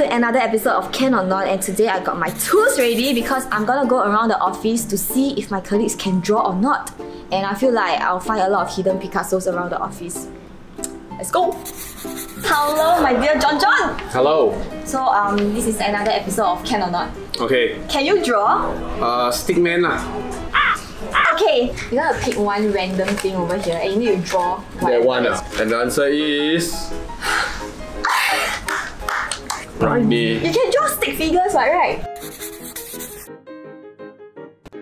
to another episode of Can or Not and today I got my tools ready because I'm gonna go around the office to see if my colleagues can draw or not. And I feel like I'll find a lot of hidden Picassos around the office. Let's go! Hello, my dear John John! Hello. So um, this is another episode of Can or Not. Okay. Can you draw? Uh, stickman lah. Okay, you gotta pick one random thing over here and you need to draw. That one ah. And the answer is. Rugby. You can draw stick figures, right? right?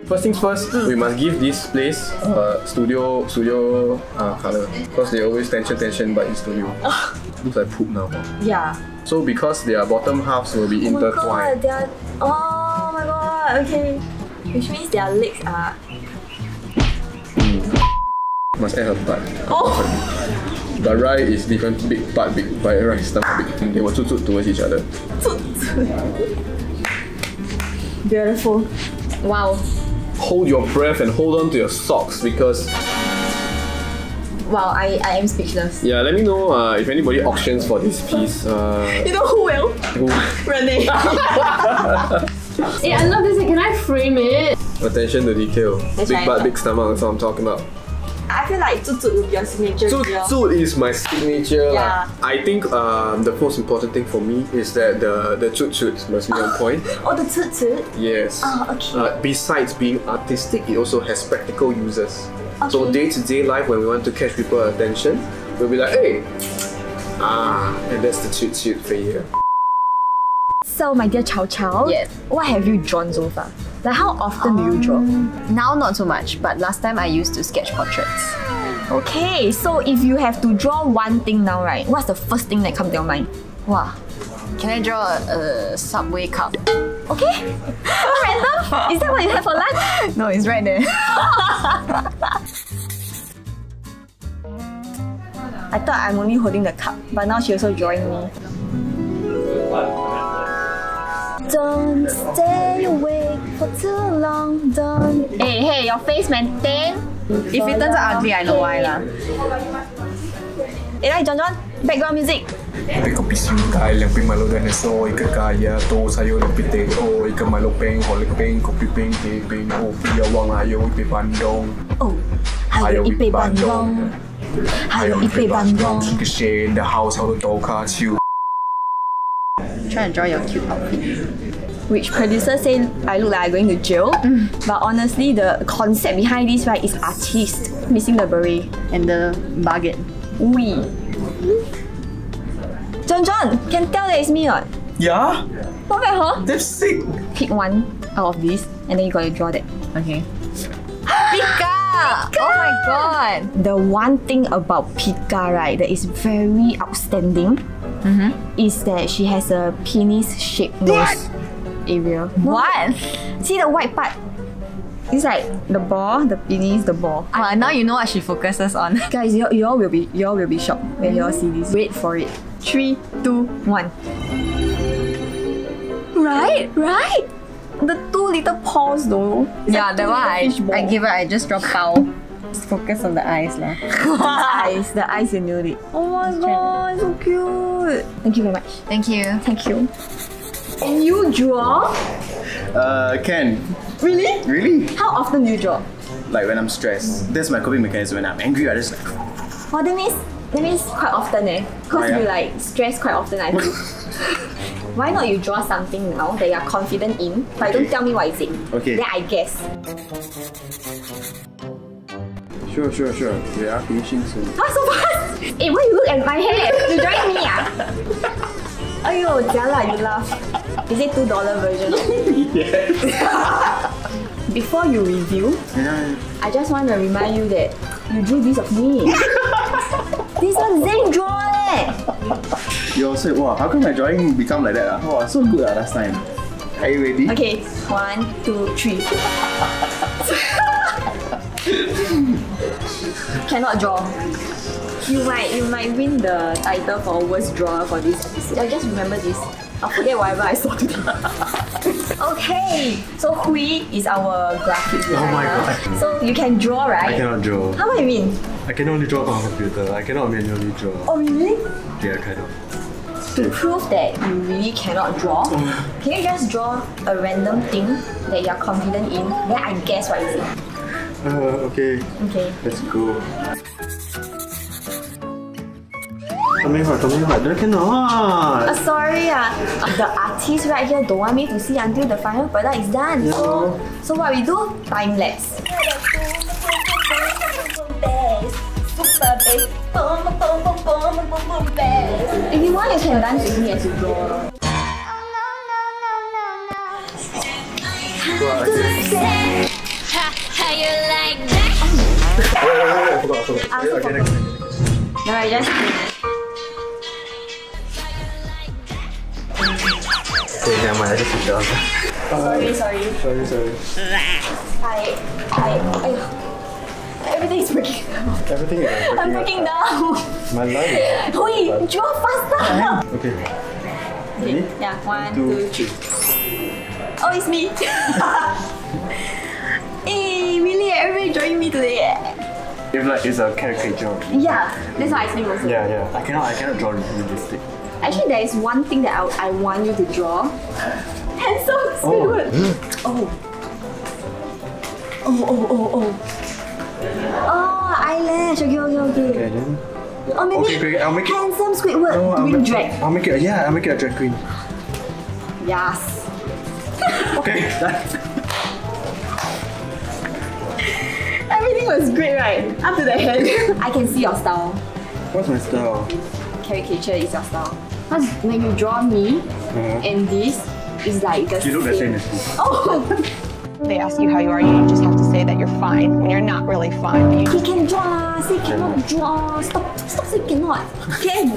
First things first, we must give this place uh, studio studio uh, color because they always tension tension but in studio. Looks like poop now. Yeah. So because their bottom halves will be Oh my god, they are. Oh my god, okay. Which means their legs are. Must add her butt. Oh! The right is different, big butt, big butt, right stomach, big. They were toot toot towards each other. Beautiful. Wow. Hold your breath and hold on to your socks because Wow, I, I am speechless. yeah. Let me know uh, if anybody auctions for this piece. Uh, You know who will? who- Renae. Hey, I love this. Can I frame it? attention to detail. That's big right. butt, big stomach. That's what I'm talking about. I feel like Tut Tut will be your signature. Toot video. toot is my signature. Yeah. lah. I think um, the most important thing for me is that the the toot toot must be on point. Oh, the Tut Tut? Yes. Oh, okay. Uh, besides being artistic, it also has practical uses. So day to day life, when we want to catch people's attention, we'll be like, hey, ah, and that's the toot toot for you. So, my dear Chow Chow, Yes. what have you drawn so far? Like, how often do you draw? Now, not so much, but last time I used to sketch portraits. Okay, so if you have to draw one thing now, right? What's the first thing that comes to your mind? Wow. Can I draw a, a subway cup? Okay, random. Is that what you have for lunch? No, it's right there. I thought I'm only holding the cup, but now she also drawing me. Don't stay awake for too long. Don't. Hey, hey, your face maintain. If it turns out ugly, I know why lah. Eh, right, John John. Background music. Ikan kopi siutai, lemping malo dinosaur, ikan kaya, to sayur lempi teo, ikan malo peng, holik peng, kopi peng, teh peng, kopi awang ayo ipe bandong, Oh, hayo ipe bandong. Hayo ipe bandong. Chicken shade in the house, how to do ka chiu. Try and draw your cute outfit. Which producers say I look like I'm going to jail. Mm. But honestly, the concept behind this right is artist. Missing the beret. And the bargain. Oui. John John, can tell that it's me or not? Yeah, Not bad, huh? that's sick. Pick one out of these and then you gotta draw that. Okay. Pika! Oh my god! The one thing about Pika, right, that is very outstanding mm-hmm. is that she has a penis shaped nose area. What? See the white part? It's like the ball, the penis, the ball. Uh, now you know what she focuses on. Guys, you you all will be you all will be shocked when you all see this. Wait for it. Three, two, one. Right, right. The two little paws though. It's yeah, like that one I. I give her, I just draw pow. Just focus on the eyes lah. eyes. The eyes you nailed it. Oh my god, so cute. Thank you very much. Thank you. Thank you. And you draw? Uh, can. Really? Really? How often do you draw? Like when I'm stressed. That's my coping mechanism. When I'm angry, I just like. Oh, that means that means quite often eh. Cause Oh, yeah. you like stress quite often I feel. Why not you draw something now that you're confident in, but don't tell me what is it. Okay. Then I guess. Sure, sure, sure. We are finishing soon. Why so fast? Eh, why you look at my hair? You drawing me ah? Ayo, Jala, you laugh. Is it two dollar version? yes. Before you review, Yeah. I just want to remind you that you drew this of me. this one Zane draw eh. You also, wow, how come my drawing become like that? Ah? Wow, so good ah, last time. Are you ready? Okay, one, two, three. Cannot draw. You might you might win the title for worst drawer for this I just remember this. I'll forget whatever I saw today. okay, so Huy is our graphic designer. Oh my God. So you can draw, right? I cannot draw. How do you mean? I can only draw on computer. I cannot manually draw. Oh really? Yeah, kind of. To prove that you really cannot draw, can you just draw a random thing that you're confident in? Then I guess what is it. Uh, okay, Okay. let's go. Coming hard, coming hard. That cannot. Uh, sorry, uh, the artist right here don't want me to see until the final product is done. So, so what we do? Time lapse. If you want, you can dance with me as you draw. How you like that? I forgot, I forgot. I. No, I just Okay, never mind. I just switch it off. sorry, sorry. Sorry, sorry. I, I, I, everything is breaking. Everything is I'm breaking breaking down. My life. Wait, draw faster. Okay. Okay, yeah, one, two, Two, three. three. Oh, it's me. hey, really? Everybody joining me today. If like it's a caricature. Yeah, that's what I think also. Yeah, yeah. I cannot, I cannot draw realistic. Actually, there is one thing that I, I want you to draw. Handsome Squidward. Oh. oh. Oh, oh, oh, oh. Oh, eyelash. Okay, okay, okay. Okay, then. Or maybe Okay, okay, I'll make it- handsome Squidward No, I'll doing make, drag. I'll make it. Yeah, I'll make it a drag queen. Yes. Okay. Everything was great, right? Up to the head. I can see your style. What's my style? Caricature is your style. Because when you draw me and this, it's like the. You look the same same. as me. Oh, They ask you how you are, you just have to say that you're fine when you're not really fine. You he can draw. Say cannot draw. Stop, stop. Say cannot. Can.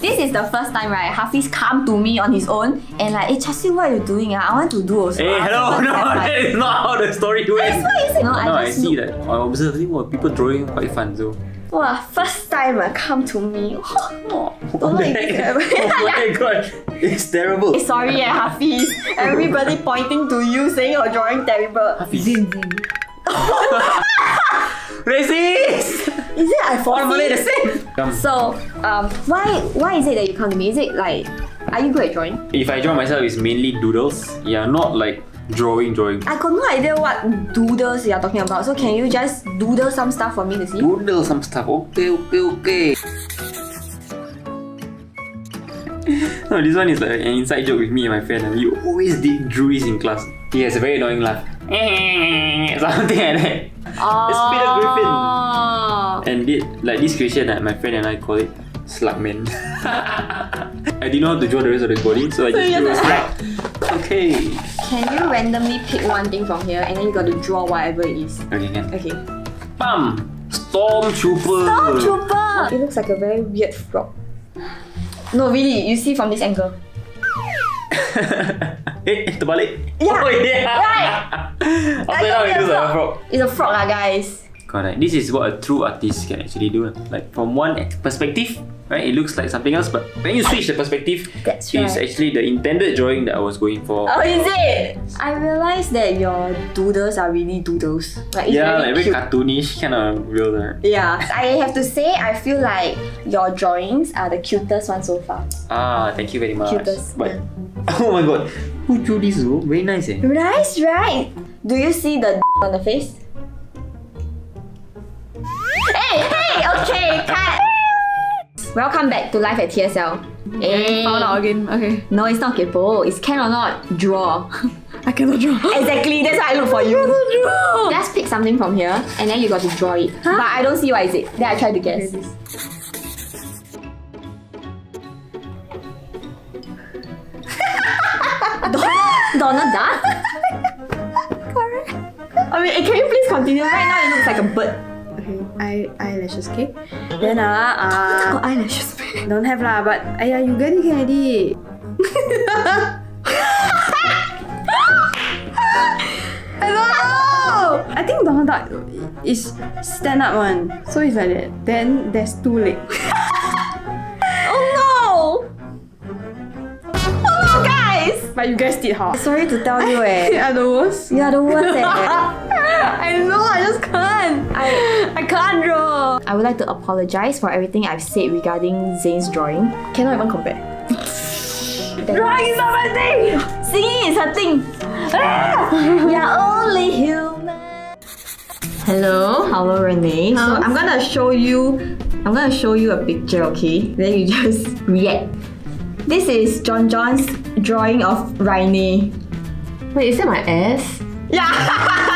This is the first time, right? Hafeez come to me on his own and like, hey, Chasi, what are you doing? Ah? I want to do also. Hey, I hello! No, to have that fun." is not how the story That's went. what he said. No, I No, I just see look- that. I observe oh, people drawing quite fun. So, Wow, first time uh, come to me. Oh, Don't the heck? oh my god, it's terrible. Eh, Sorry, eh, Hafeez. Everybody pointing to you saying you're drawing terrible. Hafeez. Racist! Is it I All Malay the same. Come. So, um, why why is it that you come to me? Is it like, are you good at drawing? If I draw myself, it's mainly doodles. Yeah, not like drawing, drawing. I got no idea what doodles you're talking about. So can you just doodle some stuff for me to see? Doodle some stuff. Okay, okay, okay. No, this one is like an inside joke with me and my friend. and We always did Druids in class. He has a very annoying laugh. Something like that. Oh. It's Peter Griffin. Oh. And did like this creation that my friend and I call it Slugman. I didn't know how to draw the rest of the body, so I just drew a slug. Okay. Can you randomly pick one thing from here and then you got to draw whatever it is? Okay, can. Okay. Bam! Stormtrooper! Stormtrooper! It looks like a very weird frog. No, really, you see from this angle. eh, eh, terbalik. Yeah, Oh, yeah. right. After that, it looks like a frog. It's a frog lah, guys. Correct. This is what a true artist can actually do. Like from one perspective, right? It looks like something else, but when you switch the perspective, That's it's right. actually the intended drawing that I was going for. Oh, is it? I realized that your doodles are really doodles. Like, it's yeah, very like very cartoonish kind of real. Right? Yeah, I have to say, I feel like your drawings are the cutest one so far. Ah, thank you very much. Cutest, But oh my god, who drew this? Very nice eh. Nice, right? Do you see the on the face? Hey, hey, okay, cut. Welcome back to life at TSL. Hey. found out again. Okay. No, it's not Kepo. It's can or not draw. I cannot draw. exactly, that's why I look for you. I draw. Just pick something from here and then you got to draw it. But I don't see what is it. Then I try to guess. Don- Donald Duck? I mean, eh, can you please continue? Right now it looks like a bird. Okay, eye eyelashes, okay? Then ah, uh, Got eyelashes. don't have lah, but ayah, you get it already. I don't know. I think Donald Duck is stand up one. So it's like that. Then there's two legs. Oh no! Oh no, guys! But you guys did how? Sorry to tell you, eh. are the worst. You are the worst, eh. I know, I just can't. I, I can't draw. I would like to apologize for everything I've said regarding Zane's drawing. Cannot even compare. Drawing is not my thing. Singing is her thing. Ah! You're only human. Hello, hello Renae. So I'm gonna show you. I'm gonna show you a picture, okay? Then you just react. This is John John's drawing of Raine. Wait, is that my ass? Yeah.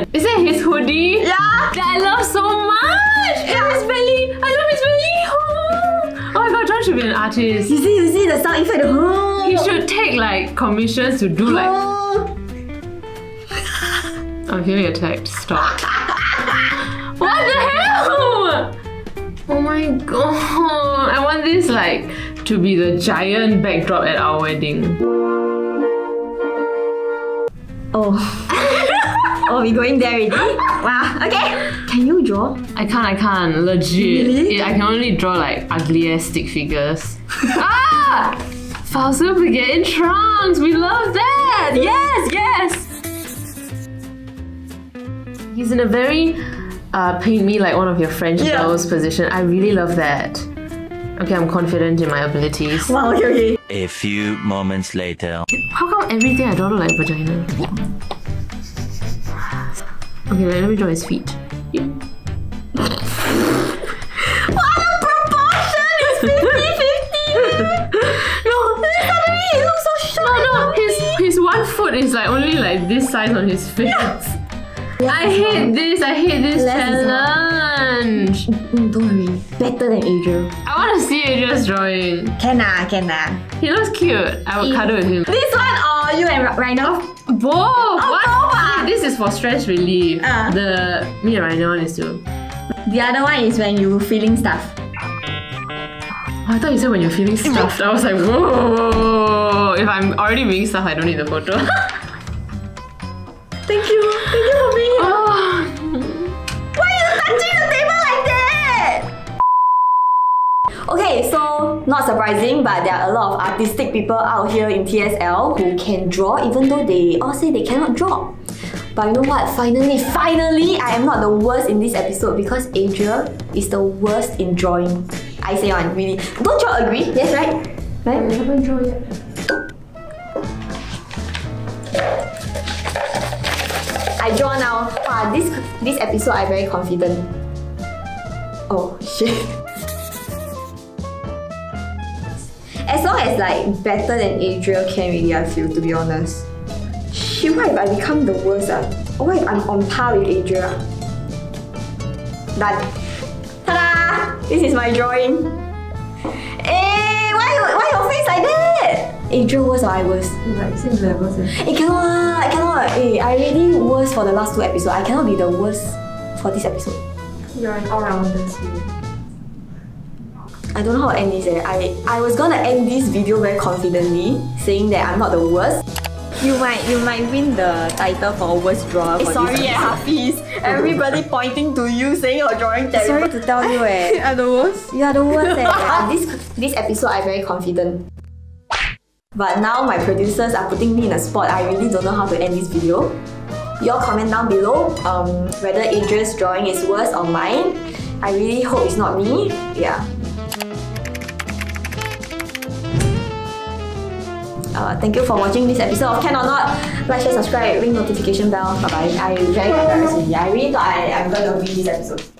That's inappropriate, John. Come on. Is that his hoodie? yeah. That I love so much. And his belly. I love his belly. Oh. oh my god, John should be an artist. You see, you see the sound effect. Oh. He should take like commissions to do like. Oh. I'm feeling attacked. Stop. what the hell? Oh my god. I want this like to be the giant backdrop at our wedding. Oh. oh, we going there already? Wow. Okay. Can you draw? I can't, I can't. Legit. Really? I can only draw like ugly ass stick figures. ah! Falso Brigade in Trunks! We love that! Yes, yes! He's in a very uh, paint me like one of your French Yeah. girls position. I really love that. Okay, I'm confident in my abilities. Wow. Okay. Okay. A few moments later. How come everything I draw look like vagina? Okay, let me draw his feet. What a proportion! It's fifty fifty. No, suddenly he looks so short. No, no, his his one foot is like only like this size on his face. I hate this. I hate this challenge. Don't worry. Better than Adria. I want to see Adria's drawing. Can ah, can ah. He looks cute. I will cuddle with him. This one or you and Rhino? Both. what? Ah. This is for stress relief. Ah. The me and Rhino one is too. The other one is when you're feeling stuff. Oh, I thought you said when you're feeling stuffed. I was like, whoa. If I'm already being stuffed, I don't need the photo. Thank you. Thank you for being here. oh. Why are you touching the table like that? Okay, so not surprising, but there are a lot of artistic people out here in TSL who can draw even though they all say they cannot draw. But you know what? Finally, finally, I am not the worst in this episode because Adria is the worst in drawing. I say one, really. Don't you agree? Yes, right? Right? We haven't drawn yet. I draw now. Wow, this this episode I very confident. Oh shit. As long as like better than Adria can really I feel to be honest. Shit, what if I become the worst? Or what if I'm on par with Adria? ah? Done. Ta-da! This is my drawing. Eh, why, why your face like that? Adria worse or I worse? Like same levels. Eh, cannot lah, I cannot. Eh, I really worst for the last two episodes. I cannot be the worst for this episode. You're an all-rounder I don't know how to end this eh. I, I was gonna end this video very confidently, saying that I'm not the worst. You might you might win the title for worst drawer for sorry this eh, Hafeez. Everybody pointing to you saying you're drawing terrible. Sorry to tell you eh. Are the worst? You are the worst eh. this this episode I'm very confident. But now my producers are putting me in a spot. I really don't know how to end this video. Your comment down below um, whether Adria's drawing is worse or mine. I really hope it's not me. Yeah. Uh, thank you for watching this episode of Can or Not. Like, share, subscribe, ring notification bell. Bye bye. I. I really thought I, I'm gonna win this episode.